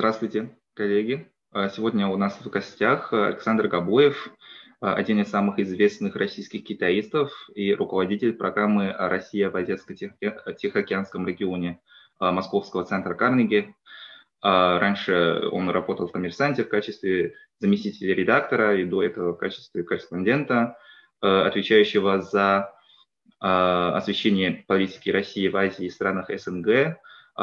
Здравствуйте, коллеги. А, сегодня у нас в гостях Александр Габоев, а, один из самых известных российских китаистов и руководитель программы «Россия в Азиатско-Тихоокеанском регионе» Московского центра Карнеги. Раньше он работал в «Коммерсанте» в качестве заместителя редактора и до этого в качестве корреспондента, отвечающего за освещение политики России в Азии и странах СНГ, а,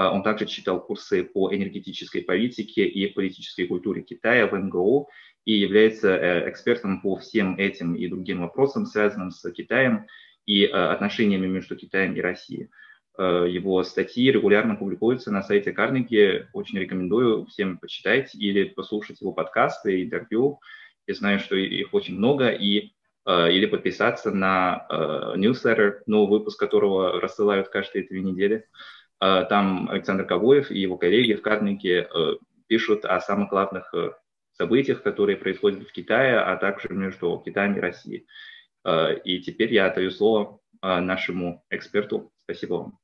он также читал курсы по энергетической политике и политической культуре Китая в МГУ и является э, экспертом по всем этим и другим вопросам, связанным с Китаем и э, отношениями между Китаем и Россией. Э, его статьи регулярно публикуются на сайте Карнеги. Очень рекомендую всем почитать или послушать его подкасты, интервью. Я знаю, что их очень много, и или подписаться на newsletter, новый выпуск которого рассылают каждые две недели. А, там Александр Ковоев и его коллеги в Карнике э, пишут о самых главных э, событиях, которые происходят в Китае, а также между Китаем и Россией. Э, и теперь я отдаю слово нашему эксперту. Спасибо вам.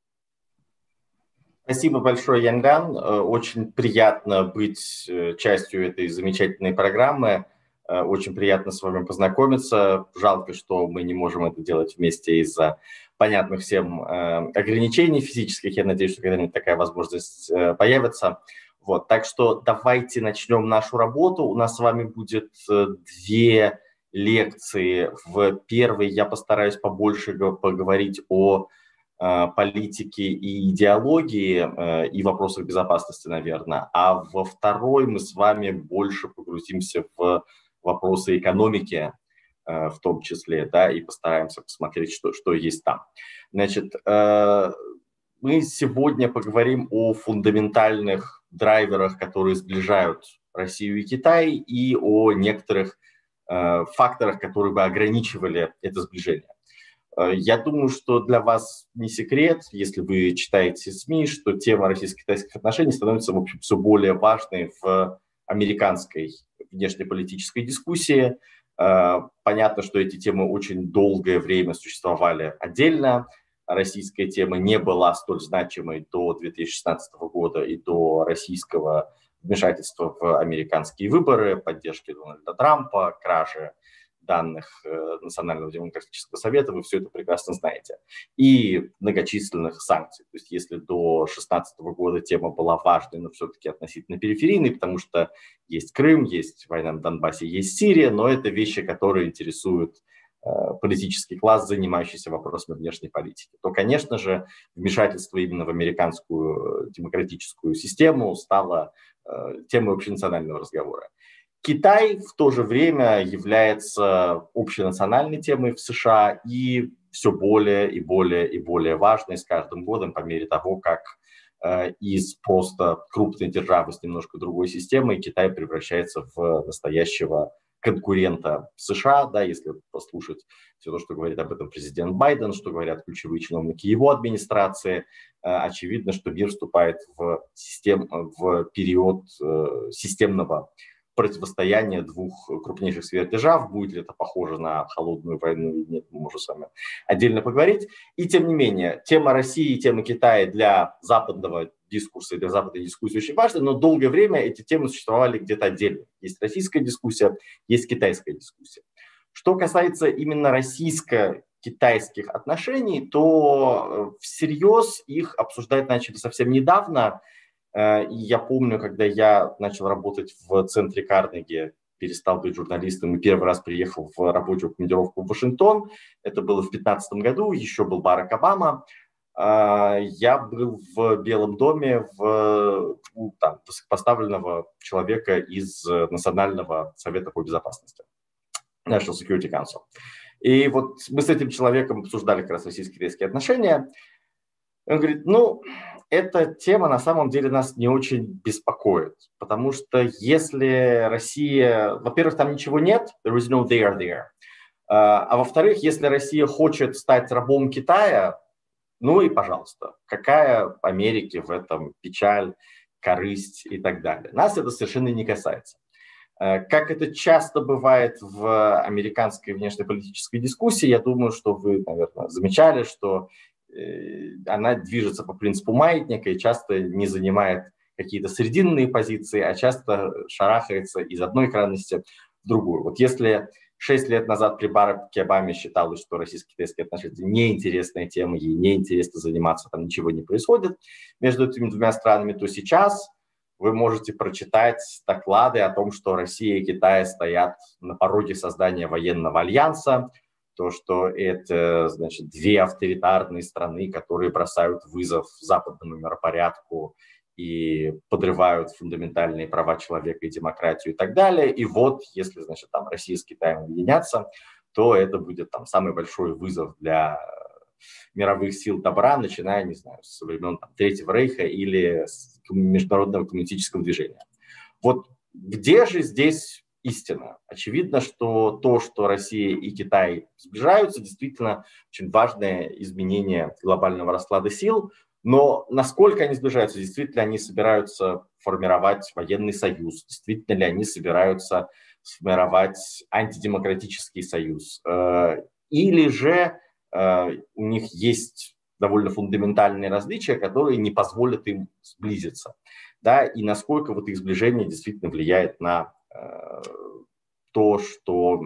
Спасибо большое, Янган. Очень приятно быть частью этой замечательной программы. Очень приятно с вами познакомиться. Жалко, что мы не можем это делать вместе из-за понятных всем э, ограничений физических. Я надеюсь, что когда-нибудь такая возможность э, появится. Вот, так что давайте начнем нашу работу. У нас с вами будет э, две лекции. В первой я постараюсь побольше поговорить о политике и идеологии и вопросах безопасности, наверное. А во второй мы с вами больше погрузимся в вопросы экономики в том числе, да, и постараемся посмотреть, что, что есть там. Значит, э, мы сегодня поговорим о фундаментальных драйверах, которые сближают Россию и Китай, и о некоторых э, факторах, которые бы ограничивали это сближение. Я думаю, что для вас не секрет, если вы читаете СМИ, что тема российско-китайских отношений становится, в общем, все более важной в американской внешнеполитической дискуссии. Э, понятно, что эти темы очень долгое время существовали отдельно. Российская тема не была столь значимой до 2016 года и до российского вмешательства в американские выборы, поддержки Дональда Трампа, кражи данных э, Национального демократического совета, вы все это прекрасно знаете, и многочисленных санкций. То есть если до 2016 года тема была важной, но все-таки относительно периферийной, потому что есть Крым, есть война на Донбассе, есть Сирия, но это вещи, которые интересуют э, политический класс, занимающийся вопросами внешней политики, то, конечно же, вмешательство именно в американскую демократическую систему стало э, темой общенационального разговора. Китай в то же время является общенациональной темой в США и все более и более и более важной с каждым годом по мере того, как э, из просто крупной державы с немножко другой системой Китай превращается в настоящего конкурента США, да, если послушать все то, что говорит об этом президент Байден, что говорят ключевые чиновники его администрации, э, очевидно, что мир вступает в, систем, в период э, системного противостояние двух крупнейших сверхдержав. Будет ли это похоже на холодную войну или нет, мы можем с вами отдельно поговорить. И тем не менее, тема России и тема Китая для западного дискурса и для западной дискуссии очень важна, но долгое время эти темы существовали где-то отдельно. Есть российская дискуссия, есть китайская дискуссия. Что касается именно российско-китайских отношений, то э, всерьез их обсуждать начали совсем недавно – и я помню, когда я начал работать в центре Карнеги, перестал быть журналистом и первый раз приехал в рабочую командировку в Вашингтон. Это было в 2015 году, еще был Барак Обама. Э, я был в Белом доме в, у там, поставленного человека из Национального совета по безопасности, National Security Council. И вот мы с этим человеком обсуждали как раз российско-китайские отношения. Он говорит, ну, эта тема на самом деле нас не очень беспокоит, потому что если Россия, во-первых, там ничего нет, there is no there there, а, а во-вторых, если Россия хочет стать рабом Китая, ну и пожалуйста, какая Америке в этом печаль, корысть и так далее. Нас это совершенно не касается. А, как это часто бывает в американской внешнеполитической дискуссии, я думаю, что вы, наверное, замечали, что она движется по принципу маятника и часто не занимает какие-то срединные позиции, а часто шарахается из одной крайности в другую. Вот если шесть лет назад при Бараке Обаме считалось, что российско-китайские отношения неинтересная тема, ей неинтересно заниматься, там ничего не происходит между этими двумя странами, то сейчас вы можете прочитать доклады о том, что Россия и Китай стоят на пороге создания военного альянса, то, что это, значит, две авторитарные страны, которые бросают вызов западному миропорядку и подрывают фундаментальные права человека и демократию и так далее. И вот, если, значит, там Россия с Китаем объединятся, то это будет там самый большой вызов для мировых сил добра, начиная, не знаю, с времен там, Третьего Рейха или международного коммунистического движения. Вот где же здесь истина? Очевидно, что то, что Россия и Китай сближаются, действительно очень важное изменение глобального расклада сил, но насколько они сближаются, действительно они собираются формировать военный союз, действительно ли они собираются сформировать антидемократический союз, э, или же э, у них есть довольно фундаментальные различия, которые не позволят им сблизиться. Да, и насколько вот их сближение действительно влияет на то, что,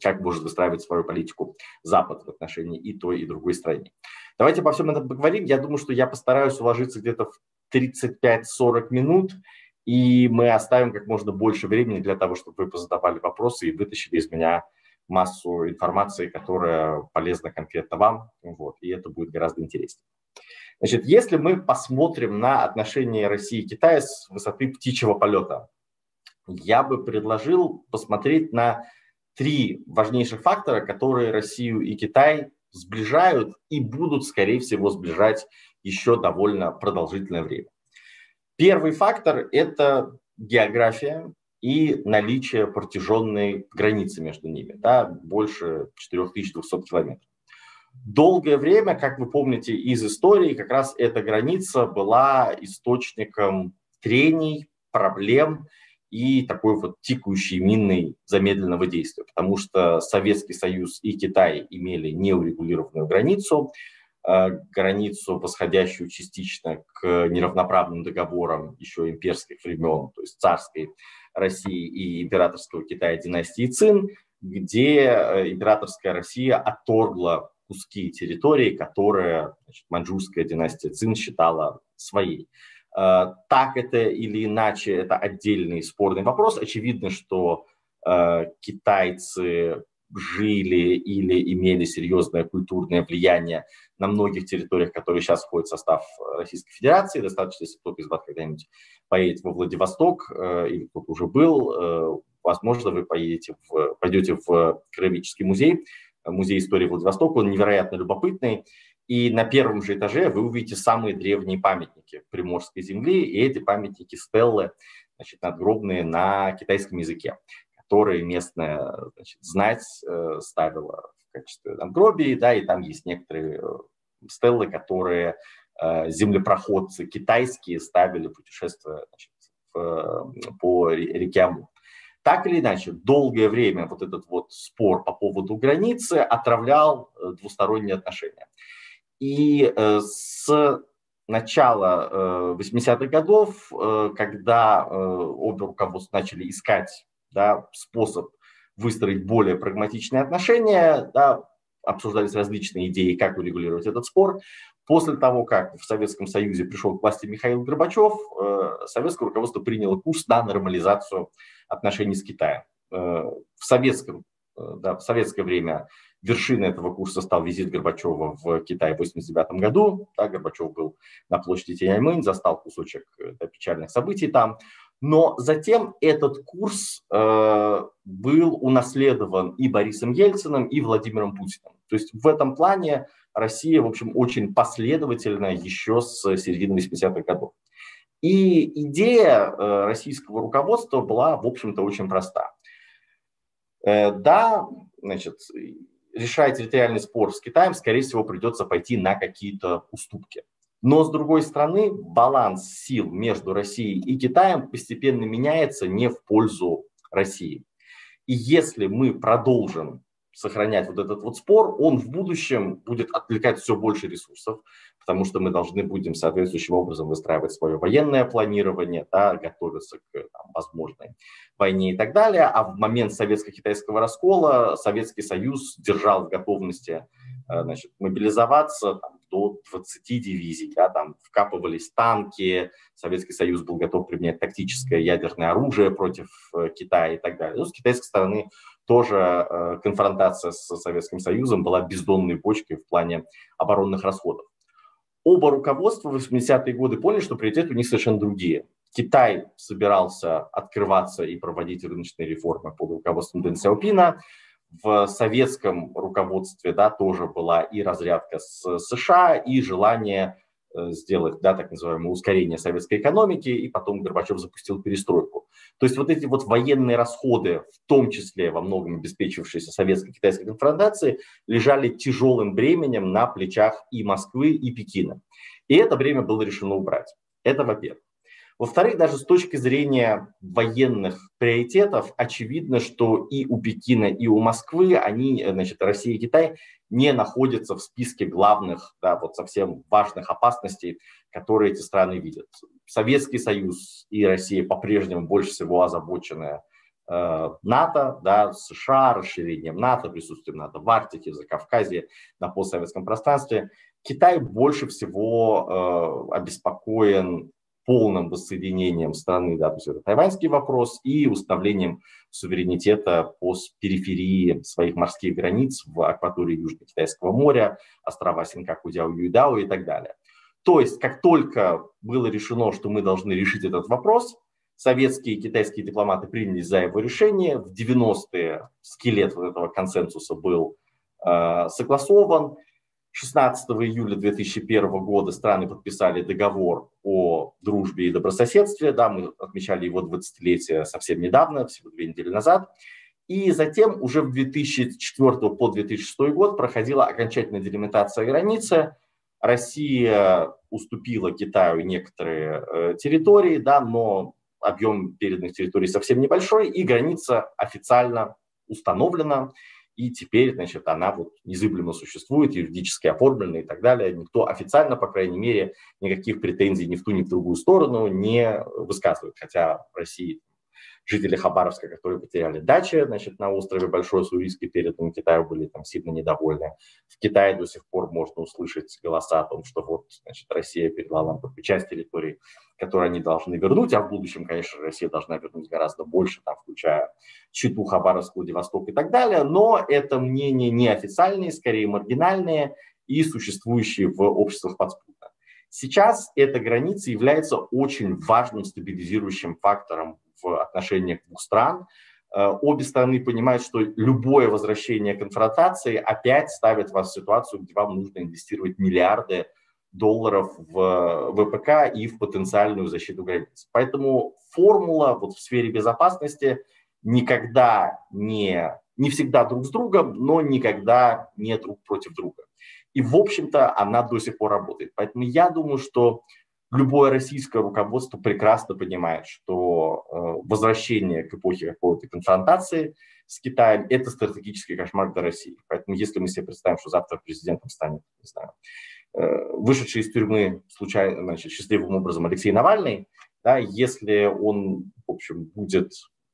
как может выстраивать свою политику Запад в отношении и той, и другой страны. Давайте обо всем этом поговорим. Я думаю, что я постараюсь уложиться где-то в 35-40 минут, и мы оставим как можно больше времени для того, чтобы вы позадавали вопросы и вытащили из меня массу информации, которая полезна конкретно вам, вот, и это будет гораздо интереснее. Значит, если мы посмотрим на отношения России и Китая с высоты птичьего полета, я бы предложил посмотреть на три важнейших фактора, которые Россию и Китай сближают и будут, скорее всего, сближать еще довольно продолжительное время. Первый фактор – это география и наличие протяженной границы между ними, да, больше 4200 километров. Долгое время, как вы помните из истории, как раз эта граница была источником трений, проблем и такой вот тикающей минной замедленного действия, потому что Советский Союз и Китай имели неурегулированную границу, э, границу, восходящую частично к неравноправным договорам еще имперских времен, то есть царской России и императорского Китая династии Цин, где э, императорская Россия отторгла куски территории, которые значит, маньчжурская династия Цин считала своей. Э, так это или иначе, это отдельный спорный вопрос. Очевидно, что э, китайцы жили или имели серьезное культурное влияние на многих территориях, которые сейчас входят в состав Российской Федерации. Достаточно, если кто-то из вас когда-нибудь поедет во Владивосток, э, или кто-то уже был, возможно, вы поедете в, пойдете в Краеведческий музей, музей истории Владивостока. Он невероятно любопытный. И на первом же этаже вы увидите самые древние памятники Приморской земли, и эти памятники стеллы, значит, надгробные на китайском языке, которые местная значит, знать э, ставила в качестве надгробий, да, и там есть некоторые э, стеллы, которые э, землепроходцы китайские ставили, путешествуя значит, в, по реке Амур. Так или иначе, долгое время вот этот вот спор по поводу границы отравлял двусторонние отношения. И э, с начала 80-х э, годов, э, когда обе руководства начали искать да, способ выстроить более прагматичные отношения, да, обсуждались различные идеи, как урегулировать этот спор. После того, как в Советском Союзе пришел к власти Михаил Горбачев, советское руководство приняло курс на нормализацию отношений с Китаем. В, советском, да, в советское время Вершиной этого курса стал визит Горбачева в Китай в 1989 году. Да, Горбачев был на площади Тяньаньмэнь, застал кусочек да, печальных событий там. Но затем этот курс э, был унаследован и Борисом Ельциным, и Владимиром Путиным. То есть в этом плане Россия, в общем, очень последовательна еще с середины 80-х годов. И идея э, российского руководства была, в общем-то, очень проста. Э, да, значит, решая территориальный спор с Китаем, скорее всего, придется пойти на какие-то уступки. Но, с другой стороны, баланс сил между Россией и Китаем постепенно меняется не в пользу России. И если мы продолжим сохранять вот этот вот спор, он в будущем будет отвлекать все больше ресурсов, потому что мы должны будем соответствующим образом выстраивать свое военное планирование, да, готовиться к там, возможной войне и так далее. А в момент советско-китайского раскола Советский Союз держал в готовности э, значит, мобилизоваться там, до 20 дивизий, да, там вкапывались танки, Советский Союз был готов применять тактическое ядерное оружие против э, Китая и так далее. Ну, с китайской стороны тоже э, конфронтация с Советским Союзом была бездонной бочкой в плане оборонных расходов. Оба руководства в 80-е годы поняли, что приоритеты у них совершенно другие. Китай собирался открываться и проводить рыночные реформы под руководством Дэн Сяопина. В советском руководстве да, тоже была и разрядка с США, и желание сделать, да, так называемое ускорение советской экономики, и потом Горбачев запустил перестройку. То есть вот эти вот военные расходы, в том числе во многом обеспечившиеся советско-китайской конфронтации, лежали тяжелым бременем на плечах и Москвы, и Пекина. И это время было решено убрать. Это во-первых. Во-вторых, даже с точки зрения военных приоритетов, очевидно, что и у Пекина, и у Москвы, они, значит, Россия и Китай, не находятся в списке главных, да, вот совсем важных опасностей, которые эти страны видят. Советский Союз и Россия по-прежнему больше всего озабочены э, НАТО, да, США, расширением НАТО, присутствием НАТО в Арктике, в Закавказье, на постсоветском пространстве. Китай больше всего э, обеспокоен полным воссоединением страны, да, то есть это тайваньский вопрос, и установлением суверенитета по периферии своих морских границ в акватории Южно-Китайского моря, острова Синкаку, Дяо, Юйдао и так далее. То есть, как только было решено, что мы должны решить этот вопрос, советские и китайские дипломаты принялись за его решение. В 90-е скелет вот этого консенсуса был э, согласован. 16 июля 2001 года страны подписали договор о дружбе и добрососедстве. Да, мы отмечали его 20-летие совсем недавно, всего две недели назад. И затем уже в 2004 по 2006 год проходила окончательная делимитация границы. Россия уступила Китаю некоторые э, территории, да, но объем переданных территорий совсем небольшой, и граница официально установлена и теперь, значит, она вот незыблемо существует, юридически оформлена и так далее. Никто официально, по крайней мере, никаких претензий ни в ту, ни в другую сторону не высказывает. Хотя в России жители Хабаровска, которые потеряли дачи значит, на острове Большой Сурийский перед Китаю, были там сильно недовольны. В Китае до сих пор можно услышать голоса о том, что вот значит, Россия передала нам только часть территории, которую они должны вернуть, а в будущем, конечно, Россия должна вернуть гораздо больше, там, включая Читу, Хабаровск, Владивосток и так далее. Но это мнения неофициальные, скорее маргинальные и существующие в обществах подспудно. Сейчас эта граница является очень важным стабилизирующим фактором в отношениях двух стран. Э, обе стороны понимают, что любое возвращение конфронтации опять ставит вас в ситуацию, где вам нужно инвестировать миллиарды долларов в ВПК и в потенциальную защиту границ. Поэтому формула вот в сфере безопасности никогда не, не всегда друг с другом, но никогда не друг против друга. И, в общем-то, она до сих пор работает. Поэтому я думаю, что любое российское руководство прекрасно понимает, что э, возвращение к эпохе какой-то конфронтации с Китаем – это стратегический кошмар для России. Поэтому если мы себе представим, что завтра президентом станет, не знаю, э, вышедший из тюрьмы случайно, значит, счастливым образом Алексей Навальный, да, если он, в общем, будет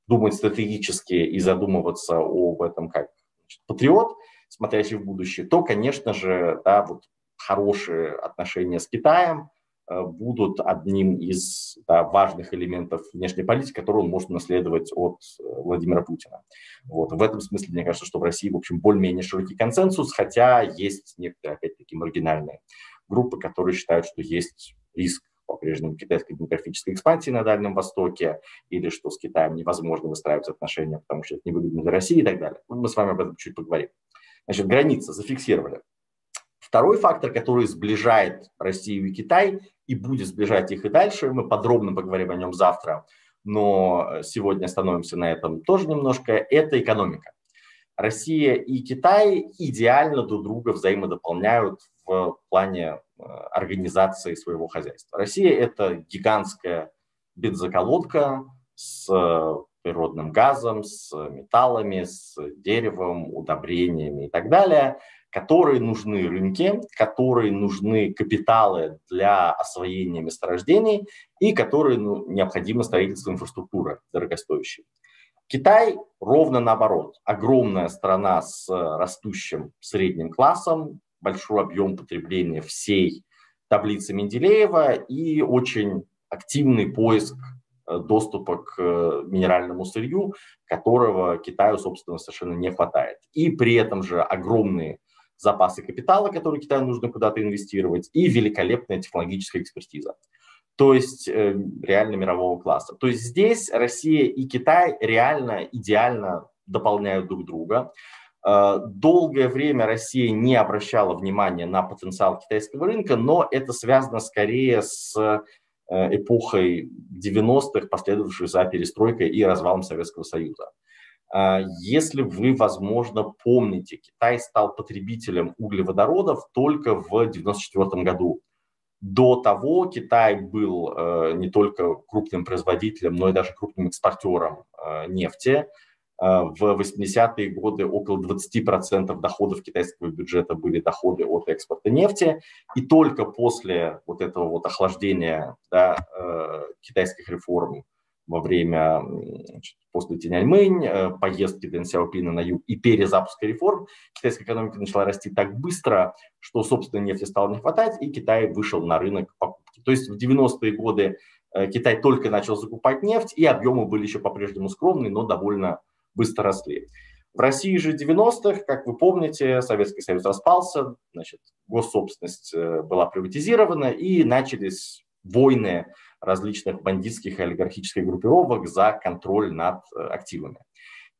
думать стратегически и задумываться об этом как значит, патриот, смотрящий в будущее, то, конечно же, да, вот хорошие отношения с Китаем – будут одним из да, важных элементов внешней политики, которую он может наследовать от э, Владимира Путина. Вот. В этом смысле, мне кажется, что в России, в общем, более-менее широкий консенсус, хотя есть некоторые, опять-таки, маргинальные группы, которые считают, что есть риск по-прежнему китайской демографической экспансии на Дальнем Востоке, или что с Китаем невозможно выстраивать отношения, потому что это невыгодно для России и так далее. Мы с вами об этом чуть поговорим. Значит, границы зафиксировали. Второй фактор, который сближает Россию и Китай и будет сближать их и дальше, мы подробно поговорим о нем завтра, но сегодня остановимся на этом тоже немножко, это экономика. Россия и Китай идеально друг друга взаимодополняют в плане э, организации своего хозяйства. Россия – это гигантская бензоколодка с природным газом, с металлами, с деревом, удобрениями и так далее, которые нужны рынке, которые нужны капиталы для освоения месторождений и которые ну, необходимо строительство инфраструктуры дорогостоящей. Китай ровно наоборот. Огромная страна с растущим средним классом, большой объем потребления всей таблицы Менделеева и очень активный поиск Э, доступа к э, минеральному сырью, которого Китаю, собственно, совершенно не хватает. И при этом же огромные запасы капитала, которые Китаю нужно куда-то инвестировать, и великолепная технологическая экспертиза. То есть э, реально мирового класса. То есть здесь Россия и Китай реально идеально дополняют друг друга. Э, долгое время Россия не обращала внимания на потенциал китайского рынка, но это связано скорее с Э, эпохой 90-х, последовавшей за перестройкой и развалом Советского Союза. А, если вы, возможно, помните, Китай стал потребителем углеводородов только в 1994 году. До того Китай был э, не только крупным производителем, но и даже крупным экспортером э, нефти. Э, в 80-е годы около 20% доходов китайского бюджета были доходы от экспорта нефти. И только после вот этого вот охлаждения да, китайских реформ во время, значит, после Тяньаньмэнь, э, поездки Дэн Сяопина на юг и перезапуска реформ, китайская экономика начала расти так быстро, что, собственно, нефти стало не хватать, и Китай вышел на рынок покупки. То есть в 90-е годы Китай только начал закупать нефть, и объемы были еще по-прежнему скромные, но довольно быстро росли. В России же 90-х, как вы помните, Советский Союз распался, значит, госсобственность э, была приватизирована и начались войны различных бандитских и олигархических группировок за контроль над э, активами.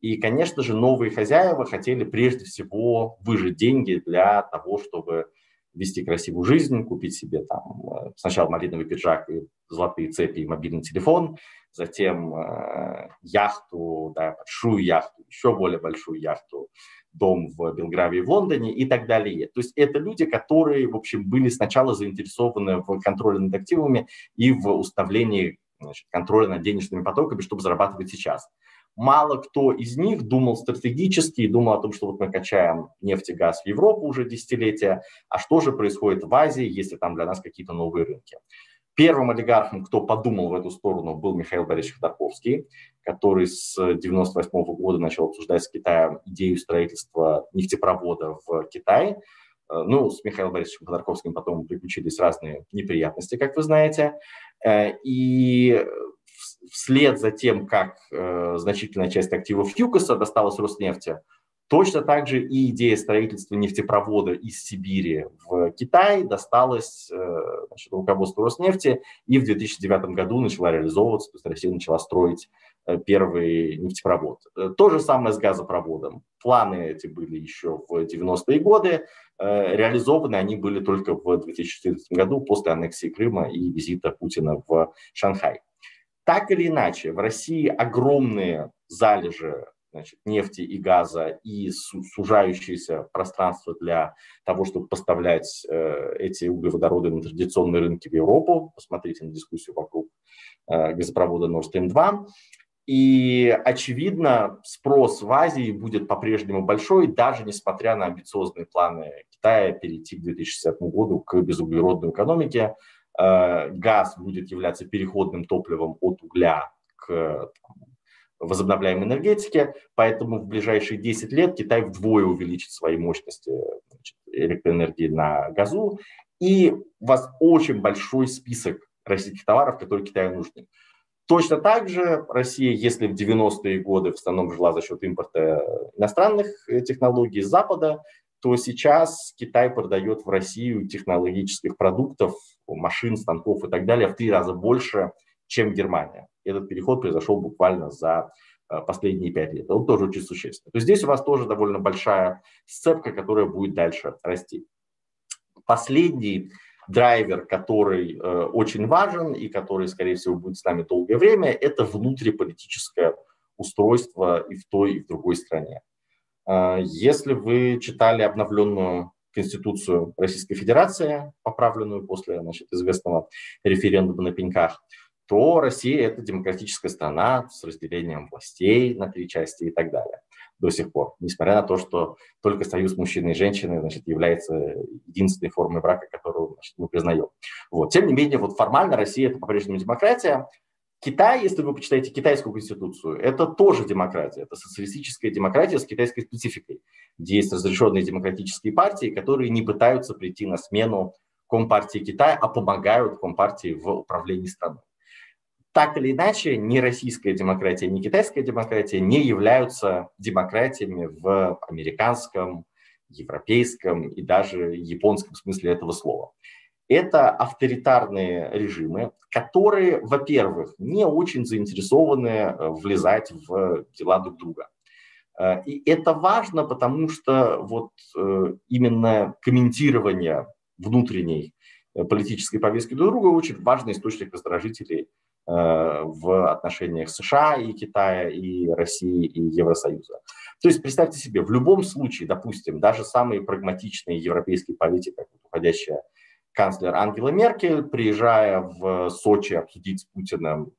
И, конечно же, новые хозяева хотели прежде всего выжить деньги для того, чтобы вести красивую жизнь, купить себе там э, сначала малиновый пиджак и золотые цепи и мобильный телефон, затем э, яхту, да, большую яхту, еще более большую яхту, дом в Белгравии в Лондоне и так далее. То есть это люди, которые, в общем, были сначала заинтересованы в контроле над активами и в установлении значит, контроля над денежными потоками, чтобы зарабатывать сейчас. Мало кто из них думал стратегически и думал о том, что вот мы качаем нефть и газ в Европу уже десятилетия, а что же происходит в Азии, если там для нас какие-то новые рынки. Первым олигархом, кто подумал в эту сторону, был Михаил Борисович Ходорковский, который с 1998 года начал обсуждать с Китаем идею строительства нефтепровода в Китае. Э, ну, с Михаилом Борисовичем Ходорковским потом приключились разные неприятности, как вы знаете. Э, и вслед за тем, как э, значительная часть активов ЮКОСа досталась Роснефти, Точно так же и идея строительства нефтепровода из Сибири в Китай досталась э, значит, руководству Роснефти и в 2009 году начала реализовываться, то есть Россия начала строить э, первый нефтепровод. Э, то же самое с газопроводом. Планы эти были еще в 90-е годы, реализованы они были только в 2014 году после аннексии Крыма и визита Путина в Шанхай. Так или иначе, в России огромные залежи значит, нефти и газа и сужающееся пространство для того, чтобы поставлять э, эти углеводороды на традиционные рынки в Европу. Посмотрите на дискуссию вокруг э, газопровода Nord Stream 2. И, очевидно, спрос в Азии будет по-прежнему большой, даже несмотря на амбициозные планы Китая перейти к 2060 году к безуглеродной экономике. Э, газ будет являться переходным топливом от угля к возобновляемой энергетики, поэтому в ближайшие 10 лет Китай вдвое увеличит свои мощности значит, электроэнергии на газу, и у вас очень большой список российских товаров, которые Китаю нужны. Точно так же Россия, если в 90-е годы в основном жила за счет импорта иностранных э, технологий с Запада, то сейчас Китай продает в Россию технологических продуктов, машин, станков и так далее в три раза больше, чем Германия. Этот переход произошел буквально за э, последние пять лет. Он тоже очень существенный. То есть здесь у вас тоже довольно большая сцепка, которая будет дальше расти. Последний драйвер, который э, очень важен и который, скорее всего, будет с нами долгое время, это внутриполитическое устройство и в той, и в другой стране. Э, если вы читали обновленную Конституцию Российской Федерации, поправленную после значит, известного референдума на пеньках, то Россия – это демократическая страна с разделением властей на три части и так далее до сих пор, несмотря на то, что только союз мужчины и женщины значит, является единственной формой брака, которую значит, мы признаем. Вот. Тем не менее, вот формально Россия – это по-прежнему демократия. Китай, если вы почитаете китайскую конституцию, это тоже демократия. Это социалистическая демократия с китайской спецификой, где есть разрешенные демократические партии, которые не пытаются прийти на смену Компартии Китая, а помогают Компартии в управлении страной так или иначе, ни российская демократия, ни китайская демократия не являются демократиями в американском, европейском и даже японском смысле этого слова. Это авторитарные режимы, которые, во-первых, не очень заинтересованы э, влезать в дела друг друга. Э, и это важно, потому что вот э, именно комментирование внутренней политической повестки друг друга очень важный источник раздражителей в отношениях США и Китая, и России, и Евросоюза. То есть представьте себе, в любом случае, допустим, даже самые прагматичные европейские политики, как уходящая канцлер Ангела Меркель, приезжая в Сочи обсудить с Путиным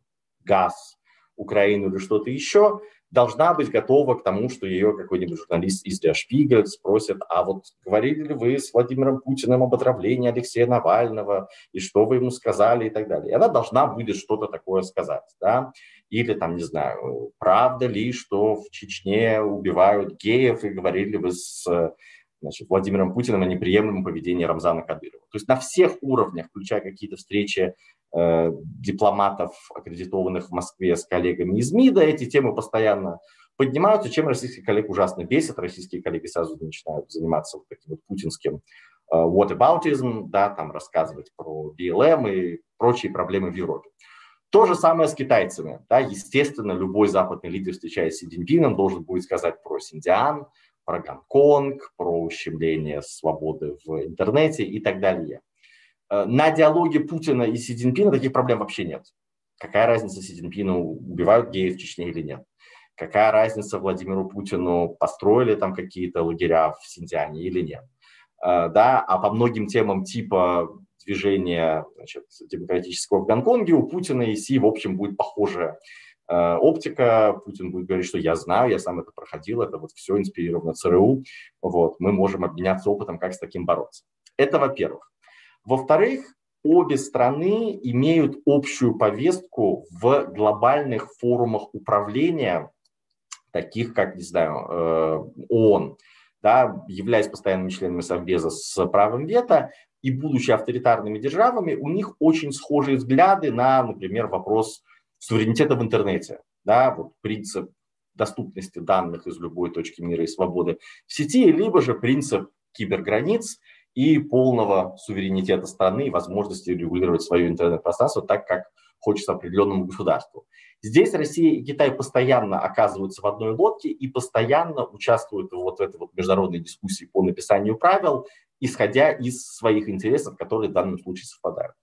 газ, Украину или что-то еще, должна быть готова к тому, что ее какой-нибудь журналист из Der Spiegel спросит, а вот говорили ли вы с Владимиром Путиным об отравлении Алексея Навального, и что вы ему сказали и так далее. И она должна будет что-то такое сказать, да, или там, не знаю, правда ли, что в Чечне убивают геев, и говорили ли вы с значит, Владимиром Путиным о неприемлемом поведении Рамзана Кадырова. То есть на всех уровнях, включая какие-то встречи дипломатов, аккредитованных в Москве с коллегами из МИДа. Эти темы постоянно поднимаются, чем российских коллег ужасно бесит. Российские коллеги сразу начинают заниматься вот таким вот путинским uh, whataboutism, да, там рассказывать про BLM и прочие проблемы в Европе. То же самое с китайцами. Да, естественно, любой западный лидер, встречаясь с Си Цзиньпином, должен будет сказать про Синдиан, про Гонконг, про ущемление свободы в интернете и так далее. Э, на диалоге Путина и Си Цзиньпина таких проблем вообще нет. Какая разница Си Цзиньпину, убивают геев в Чечне или нет? Какая разница Владимиру Путину, построили там какие-то лагеря в Синьцзяне или нет? Э, да, а по многим темам типа движения значит, демократического в Гонконге у Путина и Си, в общем, будет похожая э, оптика. Путин будет говорить, что я знаю, я сам это проходил, это вот все инспирировано ЦРУ. Вот, мы можем обменяться опытом, как с таким бороться. Это во-первых. Во-вторых, обе страны имеют общую повестку в глобальных форумах управления, таких как, не знаю, э, ООН, да, являясь постоянными членами Совбеза с правом вето и будучи авторитарными державами, у них очень схожие взгляды на, например, вопрос суверенитета в интернете. Да, вот принцип доступности данных из любой точки мира и свободы в сети, либо же принцип киберграниц – и полного суверенитета страны и возможности регулировать свое интернет-пространство так, как хочется определенному государству. Здесь Россия и Китай постоянно оказываются в одной лодке и постоянно участвуют вот в этой вот международной дискуссии по написанию правил, исходя из своих интересов, которые в данном случае совпадают.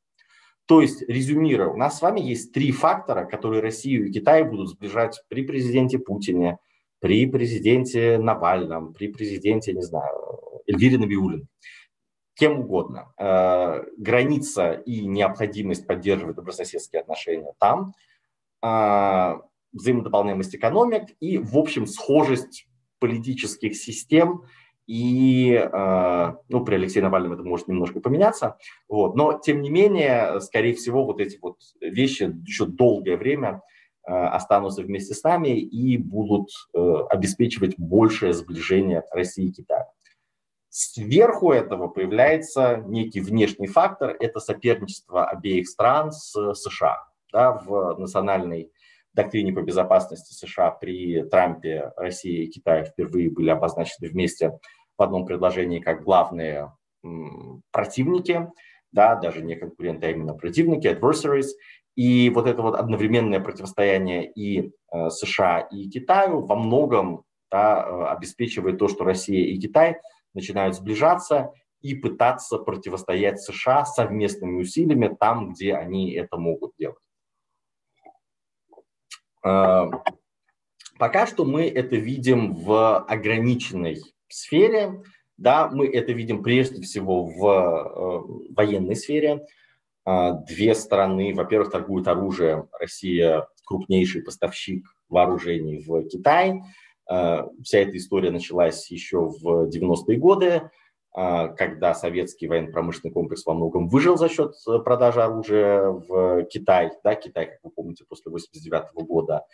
То есть, резюмируя, у нас с вами есть три фактора, которые Россию и Китай будут сближать при президенте Путине, при президенте Навальном, при президенте, не знаю, Эльвире Набиулиной кем угодно. Э, граница и необходимость поддерживать добрососедские отношения там, э, взаимодополняемость экономик и, в общем, схожесть политических систем и, э, ну, при Алексее Навальном это может немножко поменяться, вот, но, тем не менее, скорее всего, вот эти вот вещи еще долгое время останутся вместе с нами и будут обеспечивать большее сближение России и Китая. Сверху этого появляется некий внешний фактор, это соперничество обеих стран с США. Да, в национальной доктрине по безопасности США при Трампе Россия и Китай впервые были обозначены вместе в одном предложении как главные противники, да, даже не конкуренты, а именно противники, adversaries. И вот это вот одновременное противостояние и э, США, и Китаю во многом да, э, обеспечивает то, что Россия и Китай начинают сближаться и пытаться противостоять США совместными усилиями там, где они это могут делать. А, пока что мы это видим в ограниченной сфере, да, мы это видим прежде всего в э, военной сфере. Две страны, во-первых, торгуют оружием. Россия крупнейший поставщик вооружений в Китай. Вся эта история началась еще в 90-е годы. А, когда советский военно-промышленный комплекс во многом выжил за счет э, продажи оружия в Китай. Да, Китай, как вы помните, после 1989 года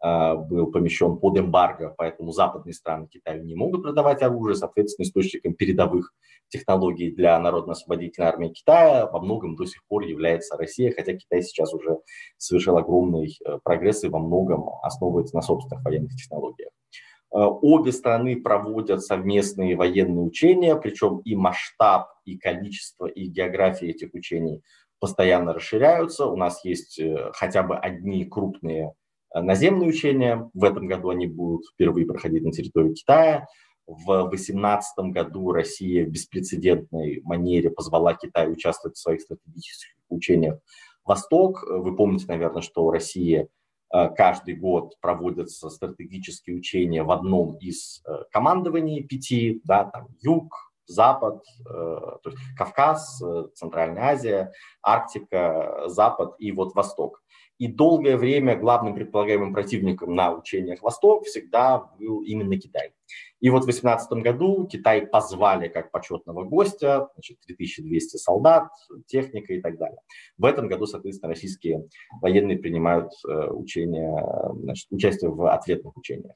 а, был помещен под эмбарго, поэтому западные страны Китаю не могут продавать оружие. Соответственно, источником передовых технологий для Народно-освободительной армии Китая во многом до сих пор является Россия, хотя Китай сейчас уже совершил огромный э, прогресс и во многом основывается на собственных военных технологиях. Э, обе страны проводят совместные военные учения, причем и масштаб, и количество, и география этих учений постоянно расширяются. У нас есть э, хотя бы одни крупные э, наземные учения. В этом году они будут впервые проходить на территории Китая. В 2018 году Россия в беспрецедентной манере позвала Китай участвовать в своих стратегических учениях «Восток». Вы помните, наверное, что Россия каждый год проводятся стратегические учения в одном из э, командований пяти, да, там юг, запад, э, то есть Кавказ, Центральная Азия, Арктика, Запад и вот Восток. И долгое время главным предполагаемым противником на учениях Восток всегда был именно Китай. И вот в 2018 году Китай позвали как почетного гостя, значит, 3200 солдат, техника и так далее. В этом году, соответственно, российские военные принимают э, учения, значит, участие в ответных учениях.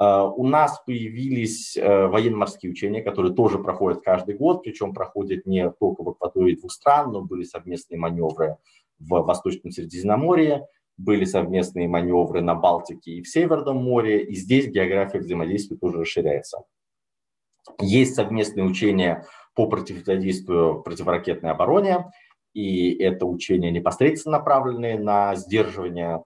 Uh, у нас появились uh, военно-морские учения, которые тоже проходят каждый год, причем проходят не только в акватории двух стран, но были совместные маневры в Восточном Средиземноморье, были совместные маневры на Балтике и в Северном море, и здесь география взаимодействия тоже расширяется. Есть совместные учения по противодействию противоракетной обороне, и это учения непосредственно направленные на сдерживание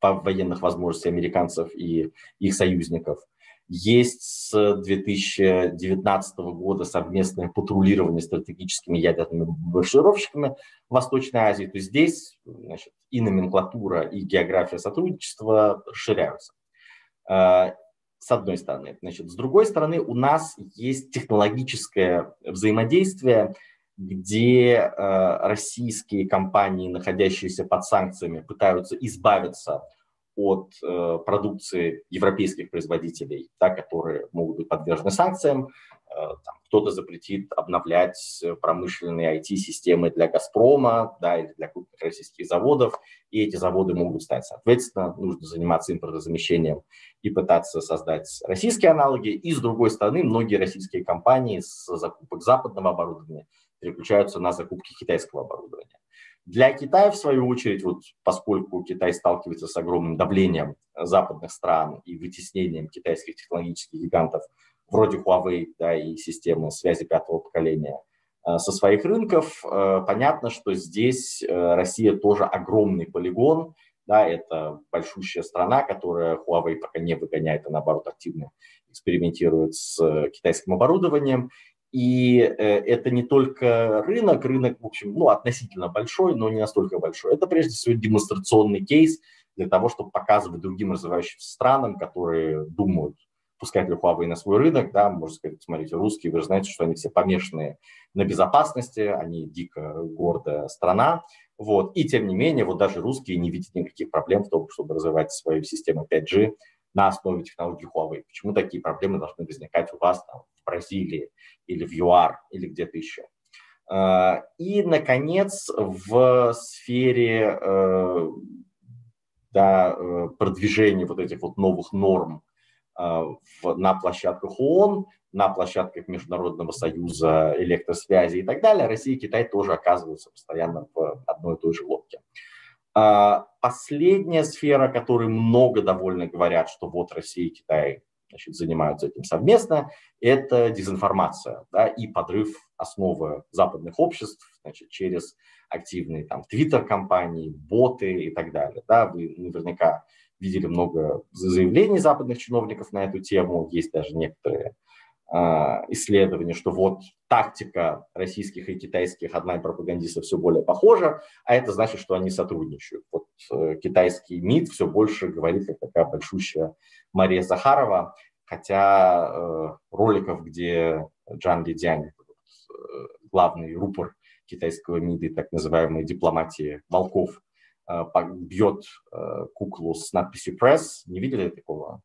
военных возможностей американцев и их союзников – есть с 2019 года совместное патрулирование стратегическими ядерными бомбардировщиками Восточной Азии. То есть здесь значит, и номенклатура, и география сотрудничества расширяются. А, с одной стороны. Значит, с другой стороны, у нас есть технологическое взаимодействие, где э, российские компании, находящиеся под санкциями, пытаются избавиться от э, продукции европейских производителей, да, которые могут быть подвержены санкциям. Э, кто-то запретит обновлять промышленные IT-системы для «Газпрома» да, или для крупных российских заводов, и эти заводы могут стать. Соответственно, нужно заниматься импортозамещением и пытаться создать российские аналоги. И, с другой стороны, многие российские компании с закупок западного оборудования переключаются на закупки китайского оборудования. Для Китая, в свою очередь, вот поскольку Китай сталкивается с огромным давлением западных стран и вытеснением китайских технологических гигантов вроде Huawei да, и системы связи пятого поколения э, со своих рынков, э, понятно, что здесь э, Россия тоже огромный полигон, да, это большущая страна, которая Huawei пока не выгоняет, а наоборот активно экспериментирует с китайским оборудованием. И э, это не только рынок, рынок, в общем, ну, относительно большой, но не настолько большой. Это прежде всего демонстрационный кейс для того, чтобы показывать другим развивающимся странам, которые думают, пускать ли Huawei на свой рынок, да, можно сказать, смотрите, русские, вы же знаете, что они все помешанные на безопасности, они дико гордая страна, вот, и тем не менее, вот даже русские не видят никаких проблем в том, чтобы развивать свою систему 5G на основе технологий Huawei. Почему такие проблемы должны возникать у вас там, в Бразилии или в ЮАР или где-то еще? А, и, наконец, в сфере э, да, э, продвижения вот этих вот новых норм а, на площадках ООН, на площадках Международного союза электросвязи и так далее, Россия и Китай тоже оказываются постоянно в одной и той же лодке. А, последняя сфера, которой много довольно говорят, что вот Россия и Китай значит, занимаются этим совместно, это дезинформация да, и подрыв основы западных обществ значит, через активные там твиттер-компании, боты и так далее. Да. Вы наверняка видели много заявлений западных чиновников на эту тему, есть даже некоторые исследования, что вот тактика российских и китайских онлайн-пропагандистов все более похожа, а это значит, что они сотрудничают. Вот э, китайский МИД все больше говорит, как такая большущая Мария Захарова, хотя э, роликов, где Джан Лидянь главный рупор китайского МИДа, так называемой дипломатии волков, бьет куклу с надписью «Пресс». Не видели такого?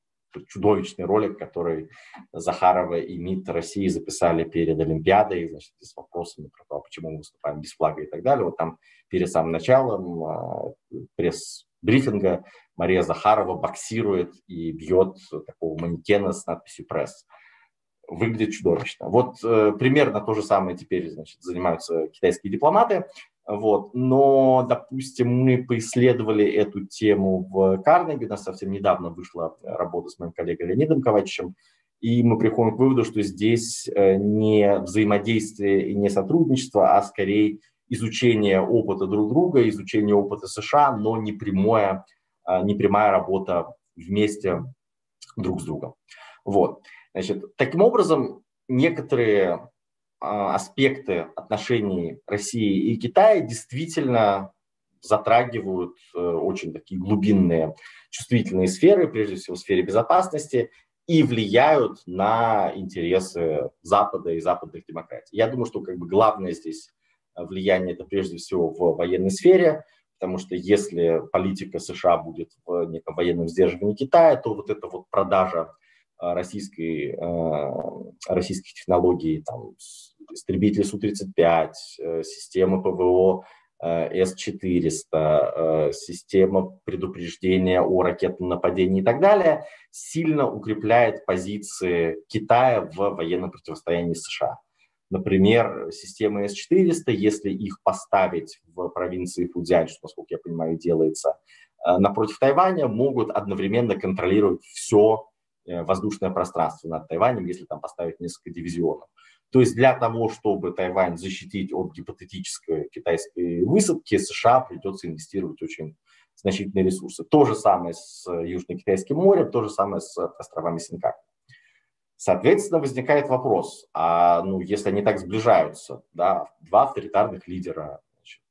Чудовищный ролик, который Захарова и МИД России записали перед Олимпиадой, значит, с вопросами про то, почему мы выступаем без флага и так далее. Вот там перед самым началом а, пресс-брифинга Мария Захарова боксирует и бьет такого манекена с надписью «Пресс». Выглядит чудовищно. Вот э, примерно то же самое теперь значит, занимаются китайские дипломаты. Вот. Но, допустим, мы поисследовали эту тему в Карнеге, у нас совсем недавно вышла работа с моим коллегой Леонидом Ковачевым, и мы приходим к выводу, что здесь э, не взаимодействие и не сотрудничество, а скорее изучение опыта друг друга, изучение опыта США, но не прямая, а, не прямая работа вместе друг с другом. Вот. Значит, таким образом, некоторые аспекты отношений России и Китая действительно затрагивают э, очень такие глубинные чувствительные сферы, прежде всего в сфере безопасности, и влияют на интересы Запада и западных демократий. Я думаю, что как бы главное здесь влияние это прежде всего в военной сфере, потому что если политика США будет в неком военном сдерживании Китая, то вот эта вот продажа Э, российской, э, российских технологий, там, истребители Су-35, э, система ПВО С-400, система предупреждения о ракетном нападении и так далее, сильно укрепляет позиции Китая в военном противостоянии США. Например, системы С-400, если их поставить в провинции Фудзянь, что, насколько я понимаю, делается, напротив Тайваня, могут одновременно контролировать все Э, воздушное пространство над Тайванем, если там поставить несколько дивизионов. То есть для того, чтобы Тайвань защитить от гипотетической китайской высадки, США придется инвестировать очень значительные ресурсы. То же самое с Южно-Китайским морем, то же самое с островами Синкак. Соответственно, возникает вопрос, а ну, если они так сближаются, да, два авторитарных лидера, значит,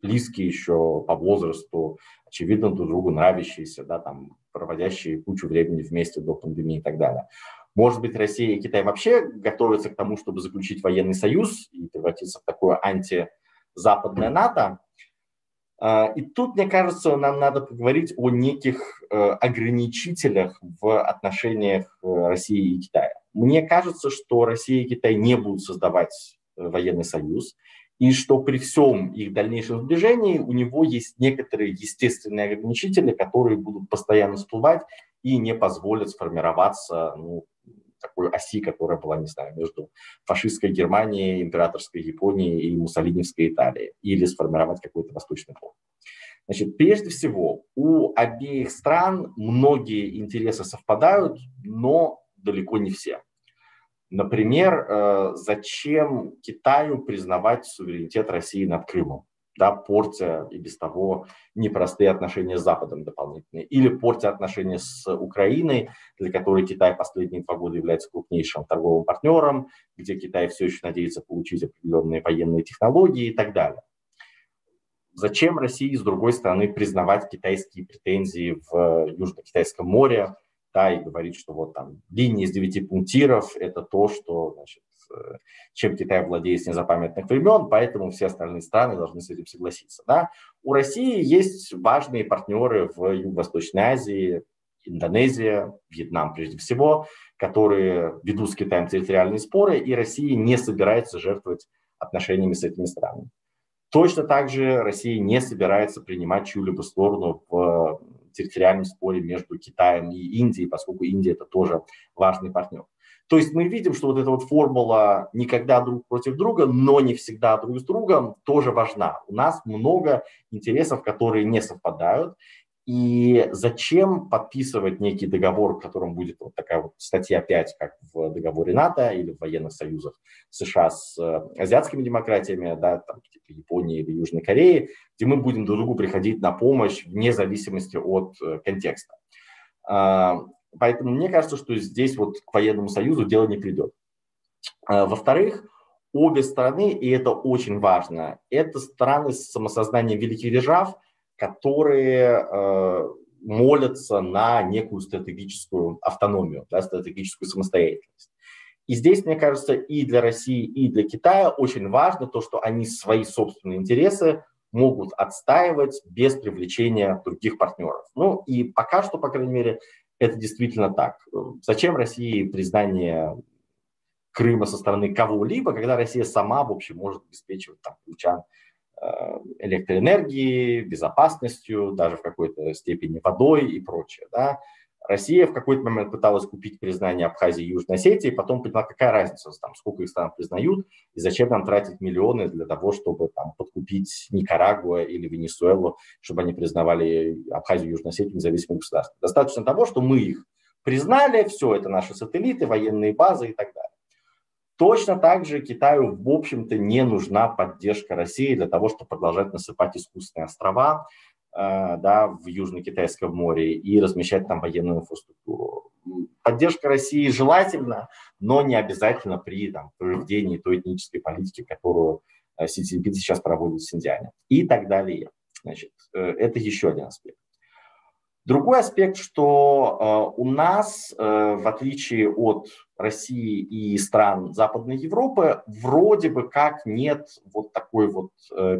близкие еще по возрасту, очевидно, друг другу нравящиеся, да, там, проводящие кучу времени вместе до пандемии и так далее. Может быть, Россия и Китай вообще готовятся к тому, чтобы заключить военный союз и превратиться в такое антизападное НАТО. А, и тут, мне кажется, нам надо поговорить о неких э, ограничителях в отношениях э, России и Китая. Мне кажется, что Россия и Китай не будут создавать э, военный союз и что при всем их дальнейшем сближении у него есть некоторые естественные ограничители, которые будут постоянно всплывать и не позволят сформироваться ну, такой оси, которая была, не знаю, между фашистской Германией, императорской Японией и муссолиневской Италией, или сформировать какой-то восточный блок. Значит, прежде всего, у обеих стран многие интересы совпадают, но далеко не все. Например, э, зачем Китаю признавать суверенитет России над Крымом? да, портя и без того непростые отношения с Западом дополнительные, или портя отношения с Украиной, для которой Китай последние два года является крупнейшим торговым партнером, где Китай все еще надеется получить определенные военные технологии и так далее. Зачем России, с другой стороны, признавать китайские претензии в Южно-Китайском море, да, и говорить, что вот там линия из девяти пунктиров – это то, что, значит, э, чем Китай владеет с незапамятных времен, поэтому все остальные страны должны с этим согласиться. Да? У России есть важные партнеры в Юго-Восточной Азии, Индонезия, Вьетнам прежде всего, которые ведут с Китаем территориальные споры, и Россия не собирается жертвовать отношениями с этими странами. Точно так же Россия не собирается принимать чью-либо сторону в территориальном споре между Китаем и Индией, поскольку Индия это тоже важный партнер. То есть мы видим, что вот эта вот формула никогда друг против друга, но не всегда друг с другом тоже важна. У нас много интересов, которые не совпадают, и зачем подписывать некий договор, в котором будет вот такая вот статья 5, как в договоре НАТО или в военных союзах США с э, азиатскими демократиями, да, там, типа Японии или Южной Кореи, где мы будем друг другу приходить на помощь вне зависимости от э, контекста. А, поэтому мне кажется, что здесь вот к военному союзу дело не придет. А, во-вторых, обе страны, и это очень важно, это страны с самосознанием великих держав – которые э, молятся на некую стратегическую автономию, да, стратегическую самостоятельность. И здесь, мне кажется, и для России, и для Китая очень важно то, что они свои собственные интересы могут отстаивать без привлечения других партнеров. Ну и пока что, по крайней мере, это действительно так. Зачем России признание Крыма со стороны кого-либо, когда Россия сама, в общем, может обеспечивать там, ключам э, электроэнергии, безопасностью, даже в какой-то степени водой и прочее. Да? Россия в какой-то момент пыталась купить признание Абхазии и Южной Осетии, потом поняла, какая разница, там, сколько их стран признают, и зачем нам тратить миллионы для того, чтобы там, подкупить Никарагуа или Венесуэлу, чтобы они признавали Абхазию и Южную Осетию независимым государством. Достаточно того, что мы их признали, все, это наши сателлиты, военные базы и так далее. Точно так же Китаю, в общем-то, не нужна поддержка России для того, чтобы продолжать насыпать искусственные острова, Э, да, в Южно-Китайском море и размещать там военную инфраструктуру. Поддержка России желательно, но не обязательно при там, проведении той этнической политики, которую э, Си Цзиньпин сейчас проводит в Синьцзяне и так далее. Значит, э, это еще один аспект. Другой аспект, что у нас, в отличие от России и стран Западной Европы, вроде бы как нет вот такой вот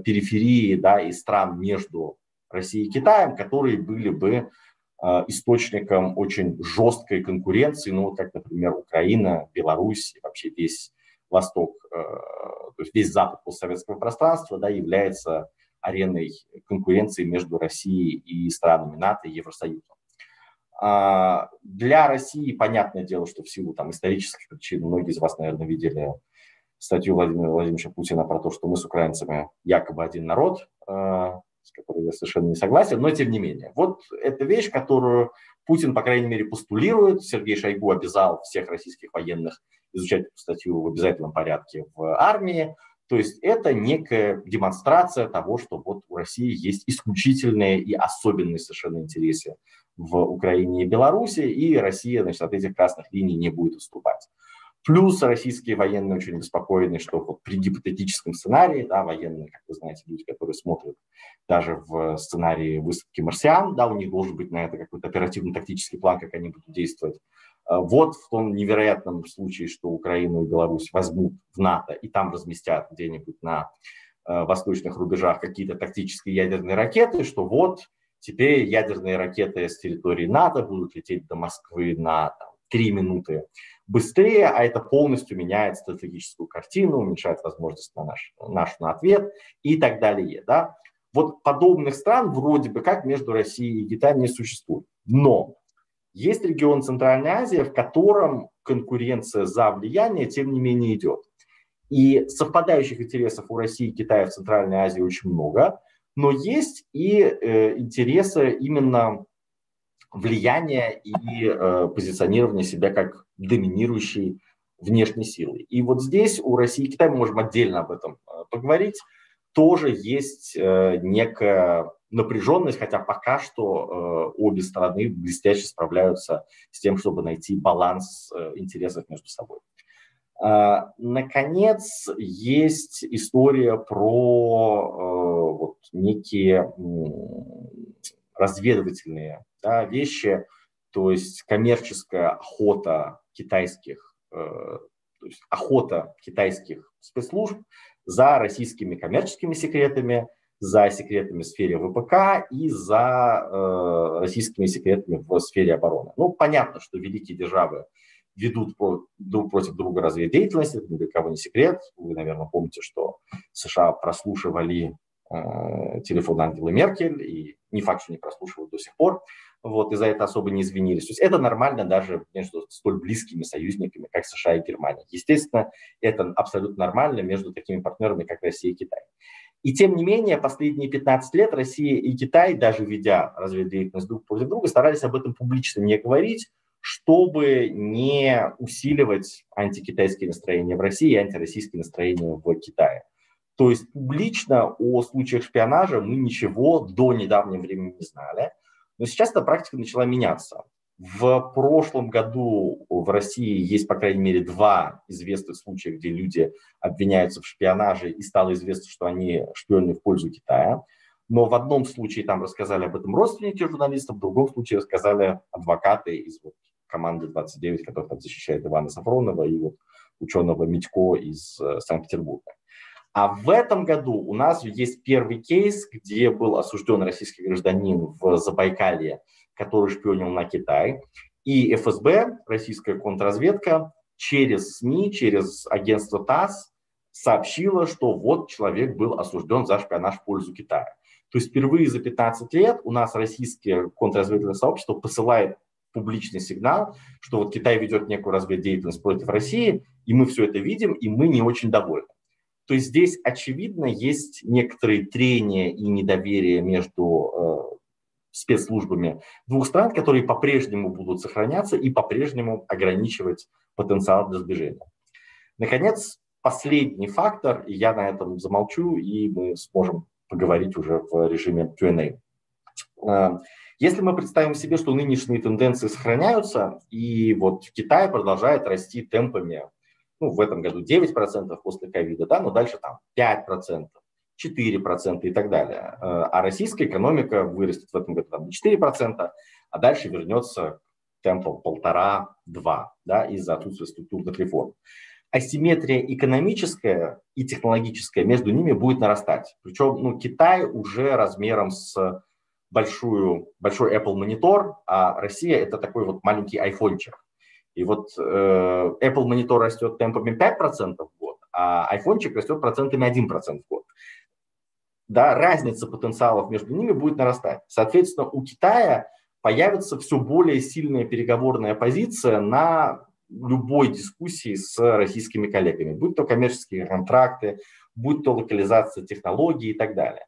периферии да, и стран между Россией и Китаем, которые были бы источником очень жесткой конкуренции, ну, как, например, Украина, Беларусь и вообще весь Восток, э, то есть весь Запад постсоветского пространства, да, является ареной конкуренции между Россией и странами НАТО и Евросоюзом. А, для России, понятное дело, что в силу там, исторических причин, многие из вас, наверное, видели статью Владимира Владимировича Путина про то, что мы с украинцами якобы один народ, э, с которой я совершенно не согласен, но тем не менее. Вот эта вещь, которую Путин, по крайней мере, постулирует. Сергей Шойгу обязал всех российских военных изучать эту статью в обязательном порядке в армии. То есть это некая демонстрация того, что вот у России есть исключительные и особенные совершенно интересы в Украине и Беларуси, и Россия значит, от этих красных линий не будет уступать. Плюс российские военные очень беспокоены, что вот при гипотетическом сценарии, да, военные, как вы знаете, люди, которые смотрят даже в сценарии высадки марсиан, да, у них должен быть на это какой-то оперативно-тактический план, как они будут действовать. А вот в том невероятном случае, что Украину и Беларусь возьмут в НАТО и там разместят где-нибудь на э, восточных рубежах какие-то тактические ядерные ракеты, что вот теперь ядерные ракеты с территории НАТО будут лететь до Москвы на 3 минуты быстрее, а это полностью меняет стратегическую картину, уменьшает возможность на наш, наш на ответ и так далее. Да? Вот подобных стран вроде бы как между Россией и Китаем не существует. Но есть регион Центральной Азии, в котором конкуренция за влияние, тем не менее, идет. И совпадающих интересов у России и Китая в Центральной Азии очень много, но есть и э, интересы именно влияния и э, позиционирования себя как доминирующей внешней силы. И вот здесь у России и Китая, мы можем отдельно об этом э, поговорить, тоже есть э, некая напряженность, хотя пока что э, обе стороны блестяще справляются с тем, чтобы найти баланс э, интересов между собой. Э, наконец, есть история про вот, некие разведывательные да, вещи, то есть коммерческая охота китайских, то есть охота китайских спецслужб за российскими коммерческими секретами, за секретами в сфере ВПК и за э, российскими секретами в сфере обороны. Ну, понятно, что великие державы ведут про, друг против друга разведdeятельность, это ни для кого не секрет. Вы, наверное, помните, что США прослушивали э, телефон Ангелы Меркель, и не факт, что не прослушивают до сих пор вот, и за это особо не извинились. То есть это нормально даже между столь близкими союзниками, как США и Германия. Естественно, это абсолютно нормально между такими партнерами, как Россия и Китай. И тем не менее, последние 15 лет Россия и Китай, даже ведя разведdeятельность друг против друга, старались об этом публично не говорить, чтобы не усиливать антикитайские настроения в России и антироссийские настроения в Китае. То есть публично о случаях шпионажа мы ничего до недавнего времени не знали. Но сейчас эта практика начала меняться. В прошлом году в России есть, по крайней мере, два известных случая, где люди обвиняются в шпионаже, и стало известно, что они шпионы в пользу Китая. Но в одном случае там рассказали об этом родственники журналистов, в другом случае рассказали адвокаты из вот команды 29, которая там защищает Ивана Сафронова и вот ученого Митько из э, Санкт-Петербурга. А в этом году у нас есть первый кейс, где был осужден российский гражданин в Забайкалье, который шпионил на Китай. И ФСБ, российская контрразведка, через СМИ, через агентство ТАСС сообщила, что вот человек был осужден за шпионаж в пользу Китая. То есть впервые за 15 лет у нас российское контрразведывательное сообщество посылает публичный сигнал, что вот Китай ведет некую разведдеятельность против России, и мы все это видим, и мы не очень довольны. То есть здесь, очевидно, есть некоторые трения и недоверие между э, спецслужбами двух стран, которые по-прежнему будут сохраняться и по-прежнему ограничивать потенциал для сближения. Наконец, последний фактор, и я на этом замолчу, и мы сможем поговорить уже в режиме Q&A. Э, если мы представим себе, что нынешние тенденции сохраняются, и вот в Китае продолжает расти темпами, ну, в этом году 9% после ковида, да, но дальше там 5%, 4% и так далее. Э, а российская экономика вырастет в этом году там, на 4%, а дальше вернется к темпу полтора-два да, из-за отсутствия структурных реформ. Асимметрия экономическая и технологическая между ними будет нарастать. Причем ну, Китай уже размером с большую, большой Apple монитор, а Россия это такой вот маленький айфончик. И вот э, Apple монитор растет темпами 5% в год, а айфончик растет процентами 1% в год. Да, разница потенциалов между ними будет нарастать. Соответственно, у Китая появится все более сильная переговорная позиция на любой дискуссии с российскими коллегами, будь то коммерческие контракты, будь то локализация технологий и так далее.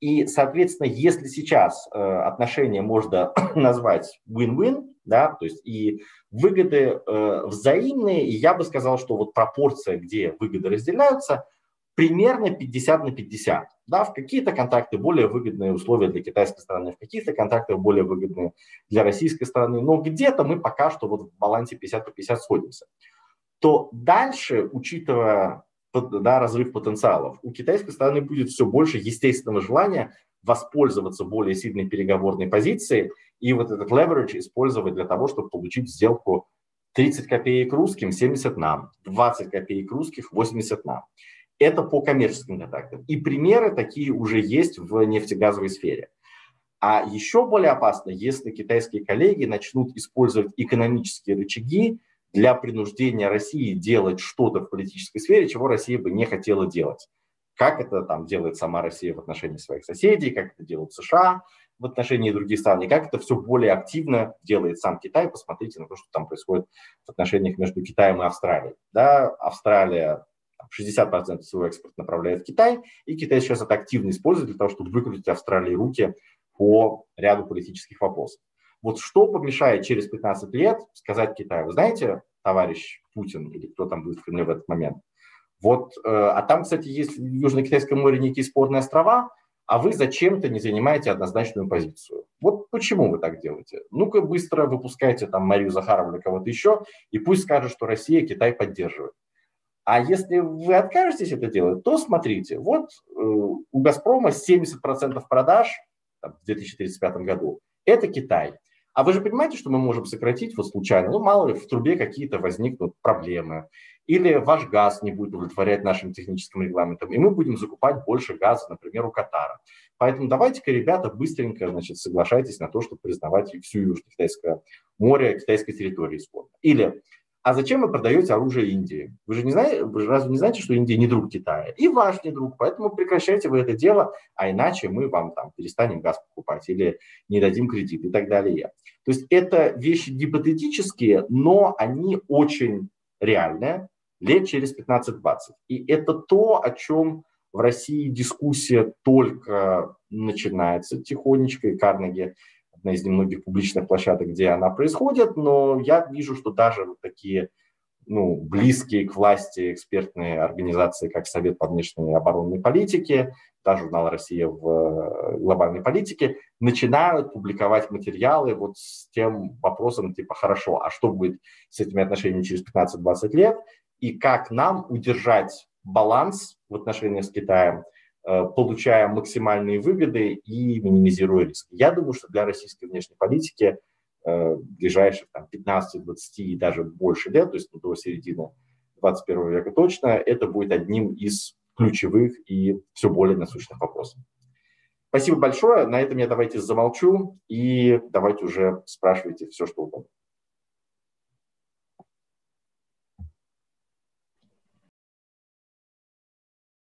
И, соответственно, если сейчас э, отношения можно назвать win-win, да, то есть и выгоды э, взаимные, и я бы сказал, что вот пропорция, где выгоды разделяются, примерно 50 на 50. Да, в какие-то контракты более выгодные условия для китайской стороны, в каких-то контрактах более выгодные для российской стороны, но где-то мы пока что вот в балансе 50 по 50 сходимся. То дальше, учитывая да, разрыв потенциалов. У китайской стороны будет все больше естественного желания воспользоваться более сильной переговорной позицией и вот этот leverage использовать для того, чтобы получить сделку 30 копеек русским, 70 нам, 20 копеек русских, 80 нам. Это по коммерческим контактам. И примеры такие уже есть в нефтегазовой сфере. А еще более опасно, если китайские коллеги начнут использовать экономические рычаги для принуждения России делать что-то в политической сфере, чего Россия бы не хотела делать. Как это там делает сама Россия в отношении своих соседей, как это делают США в отношении других стран, и как это все более активно делает сам Китай. Посмотрите на то, что там происходит в отношениях между Китаем и Австралией. Да, Австралия 60% своего экспорта направляет в Китай, и Китай сейчас это активно использует для того, чтобы выкрутить Австралии руки по ряду политических вопросов. Вот что помешает через 15 лет сказать Китаю, вы знаете, товарищ Путин или кто там будет в Кремле в этот момент, вот, э, а там, кстати, есть в Южно-Китайском море некие спорные острова, а вы зачем-то не занимаете однозначную позицию. Вот почему вы так делаете? Ну-ка быстро выпускайте там Марию Захарову или кого-то еще, и пусть скажут, что Россия Китай поддерживает. А если вы откажетесь это делать, то смотрите, вот э, у «Газпрома» 70% продаж там, в 2035 году – это Китай. А вы же понимаете, что мы можем сократить вот случайно, ну мало ли в трубе какие-то возникнут проблемы, или ваш газ не будет удовлетворять нашим техническим регламентам, и мы будем закупать больше газа, например, у Катара. Поэтому давайте-ка, ребята, быстренько значит, соглашайтесь на то, чтобы признавать всю Южно-Китайское море китайской территории исходно. Или а зачем вы продаете оружие Индии? Вы же не знаете, вы же разве не знаете, что Индия не друг Китая? И ваш не друг, поэтому прекращайте вы это дело, а иначе мы вам там перестанем газ покупать или не дадим кредит и так далее. То есть это вещи гипотетические, но они очень реальные лет через 15-20. И это то, о чем в России дискуссия только начинается тихонечко, и Карнеги одна из немногих публичных площадок, где она происходит, но я вижу, что даже вот такие ну, близкие к власти экспертные организации, как Совет по внешней оборонной политике, даже журнал «Россия в э, глобальной политике», начинают публиковать материалы вот с тем вопросом, типа, хорошо, а что будет с этими отношениями через 15-20 лет, и как нам удержать баланс в отношениях с Китаем – Э, получая максимальные выгоды и минимизируя риски. Я думаю, что для российской внешней политики э, ближайших там, 15, 20 и даже больше лет, то есть до середины 21 века точно, это будет одним из ключевых и все более насущных вопросов. Спасибо большое. На этом я давайте замолчу и давайте уже спрашивайте все, что угодно.